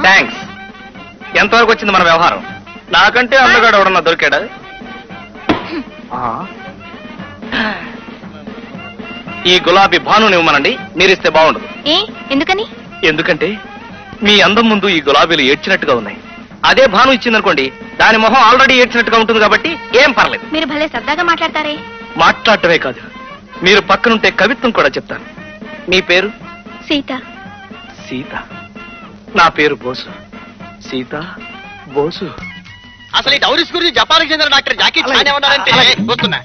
Thanks ఎంతవరకు వచ్చింది మన వ్యవహారం? నాకంటే అందగాడు ఎవడన్నా దొరికాడా? ఆ. ఈ గులాబీ భానుని ఇవ్వమనండి. మీరిస్తే బాగుండదు. ఏ? ఎందుకని? ఎందుకంటే మీ అందం ముందు ఈ గులాబీలు ఏడ్చినట్టుగా ఉన్నాయి. అదే భాను ఇచ్చిందనుకోండి దాని మొహం ఆల్రెడీ ఏడ్చినట్టుగా ఉంటుంది కాబట్టి ఏం పర్లేదు. మీరు భలే సరదాగా మాట్లాడతారే. మాట్లాడటమే కాదు మీరు పక్కనుంటే కవిత్వం కూడా చెప్తాను. మీ పేరు? సీత. సీత. నా పేరు బోసు. సీత బోసు. అసలు ఈ డౌరీస్ గురించి జపాన్కి చెందిన డాక్టర్ జాకీ చాన్. ఏమన్నారంటే అలాగే. వస్తున్నా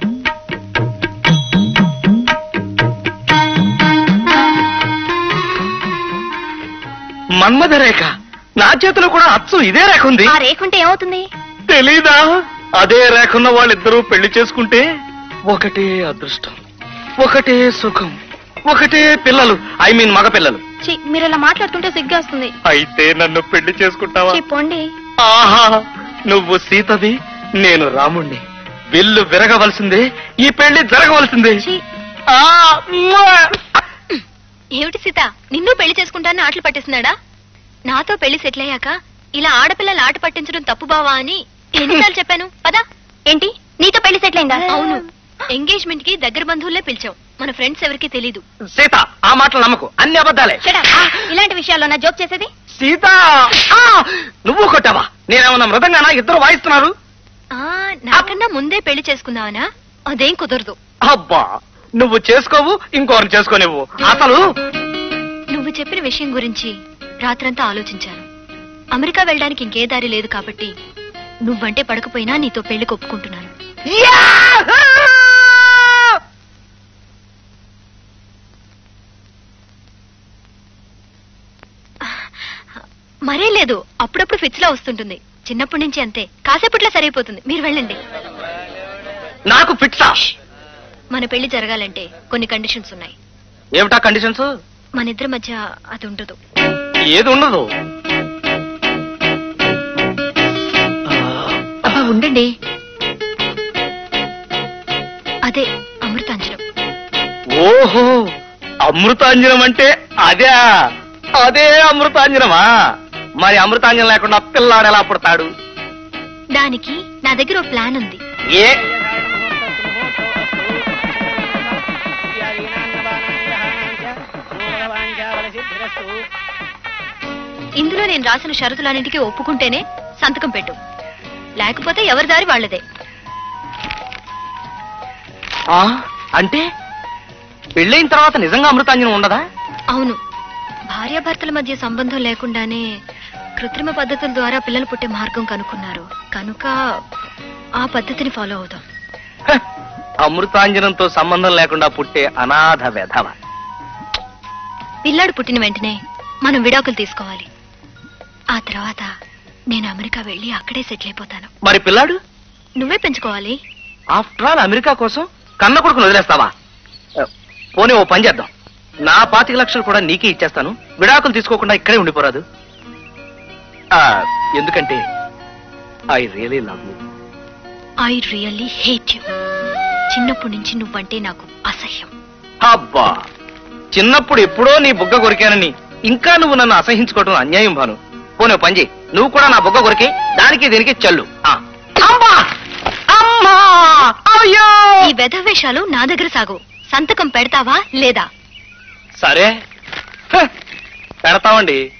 మన్మథ రేఖ నా చేతిలో కూడా అచ్చు ఇదే రేఖ ఉంది. ఆ రేకుంటే ఏమవుతుంది? తెలీదా? అదే రేఖన్న వాళ్ళిద్దరూ పెళ్ళి చేసుకుంటే ఒకటే అదృష్టం ఒకటే సుఖం ఒకటే పిల్లలు ఐ మీన్ మగ పిల్లలు ఛీ, మీరు ఇలా మాట్లాడుతుంటే సిగ్గేస్తుంది. అయితే నన్ను పెళ్ళి చేసుకుంటావా? ఛీ, పోండి. ఆహా నువ్వు సీతవి నేను రాముణ్ణి. విల్లు విరగవలసిందే ఈ పెళ్ళి జరగవలసిందే. ఛీ, ఆ, మ్మా! ఏమిటి సీత నిన్ను పెళ్ళి చేసుకుంటానని ఆటలు పట్టిస్తున్నాడా? నాతో పెళ్ళి సెటిల్ అయ్యాక ఇలా ఆడపిల్లలు ఆట పట్టించడం తప్పు బావా అని ఎన్నిసార్లు చెప్పాను? పదా. ఏంటి? నీతో పెళ్ళి సెటిల్ అయిందా? అవును. ఎంగేజ్మెంట్కి దగ్గర బంధువులే పిలిచాం. మన ఫ్రెండ్స్ ఎవరికీ తెలీదు. సీత ఆ మాటలు నమ్మకు. అన్ని అబద్ధాలే. ఇలాంటి విషయాల్లో నా జోక్ చేసేది? సీత! ఆ! నువ్వు కొట్టావా? నేనేమన్నా మృదంగానా? ఇద్దరు వాయిస్తున్నారు. ఆ నాకన్నా ముందే పెళ్ళి చేసుకుందావనా అదేం కుదరదు. అబ్బా! నువ్వు చేసుకోవు ఇంకోరిని చేసుకోనివ్వు. అసలు? నువ్వు చెప్పిన విషయం గురించి రాత్రంతా ఆలోచించాను. అమెరికా వెళ్ళడానికి ఇంకే దారి లేదు కాబట్టి నువ్వంటే పడకపోయినా నీతో పెళ్ళి ఒప్పుకుంటున్నాను యాహూ! మరే లేదు. అప్పుడప్పుడు ఫిక్స్లో వస్తుంటుంది. చిన్నప్పటి నుంచి అంతే. కాసేపట్లో సరైపోతుంది. మీరు వెళ్ళండి. నాకు ఫిట్సా మన పెళ్ళి జరగాలంటే కొన్ని కండిషన్స్ ఉన్నాయి. ఏమిటా కండిషన్స్? మన ఇద్దరి మధ్య అది ఉండదు. ఏది ఉండదు? అబ్బా ఉండండి. అదే అమృతాంజనం. ఓహో అమృతాంజనం అంటే అదే అదే అమృతాంజనమా? మరి అమృతాంజనం లేకుండా పిల్లాడు ఎలా పుడతాడు? దానికి నా దగ్గర ఓ ప్లాన్ ఉంది. ఏ? ఇందులో నేను రాసిన షరతులన్నింటికి ఒప్పుకుంటేనే సంతకం పెట్టు. లేకపోతే ఎవరి దారి వాళ్ళదే. ఆ, అంటే? పెళ్ళైన తర్వాత నిజంగా అమృతాంజనం ఉండదా? అవును. భార్యాభర్తల మధ్య సంబంధం లేకుండానే కృత్రిమ పద్ధతుల ద్వారా పిల్లలు పుట్టే మార్గం కనుక్కున్నారు. కనుక ఆ పద్ధతిని ఫాలో అవుదాం. అమృతాంజనంతో సంబంధం లేకుండా పుట్టే అనాథ వెధవ. పిల్లాడు పుట్టిన వెంటనే మనం విడాకులు తీసుకోవాలి. ఆ తర్వాత నేను అమెరికా వెళ్ళి అక్కడే సెటిల్ అయిపోతాను. మరి పిల్లాడు? నువ్వే పెంచుకోవాలి. ఆఫ్టర్ ఆల్ అమెరికా కోసం కన్న కొడుకును వదిలేస్తావా? పోనీ ఓ పని చేద్దాం. నా పాతిక లక్షలు కూడా నీకే ఇచ్చేస్తాను. విడాకులు తీసుకోకుండా ఇక్కడే ఉండిపోరాదు. ఎందుకంటే I really love you. I really hate you. చిన్నప్పటి నుంచి నువ్వంటే నాకు అసహ్యం. అబ్బా! చిన్నప్పుడు ఎప్పుడో నీ బుగ్గ కొరికానని ఇంకా నువ్వు నన్ను అసహించుకోవడం అన్యాయం భాను. పోనీ చేయి. నువ్వు కూడా నా బుగ్గ కొరికి దానికి దీనికి చల్లు. ఆ. అమ్మా! అమ్మా! అయ్యో! ఈ వెధవేషాలు నా దగ్గర సాగు. సంతకం పెడతావా లేదా? సరే. పెడతామండి